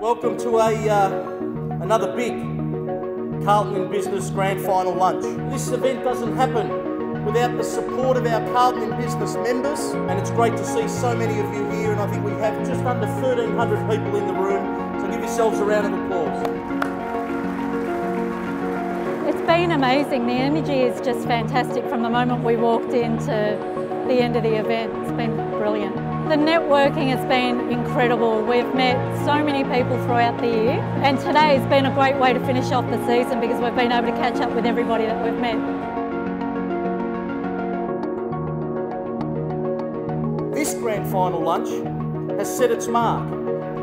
Welcome to a uh, another big Carlton in Business Grand Final lunch. This event doesn't happen without the support of our Carlton in Business members, and it's great to see so many of you here. And I think we have just under 1,300 people in the room, so give yourselves a round of applause. It's been amazing. The energy is just fantastic from the moment we walked into the end of the event. It's been brilliant. The networking has been incredible. We've met so many people throughout the year and today has been a great way to finish off the season because we've been able to catch up with everybody that we've met. This grand final lunch has set its mark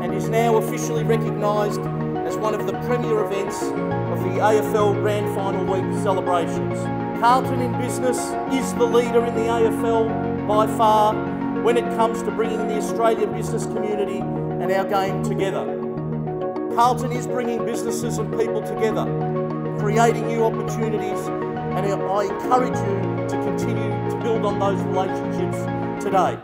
and is now officially recognised as one of the premier events of the AFL Grand Final Week celebrations. Carlton in Business is the leader in the AFL by far when it comes to bringing the Australian business community and our game together. Carlton is bringing businesses and people together, creating new opportunities, and I encourage you to continue to build on those relationships today.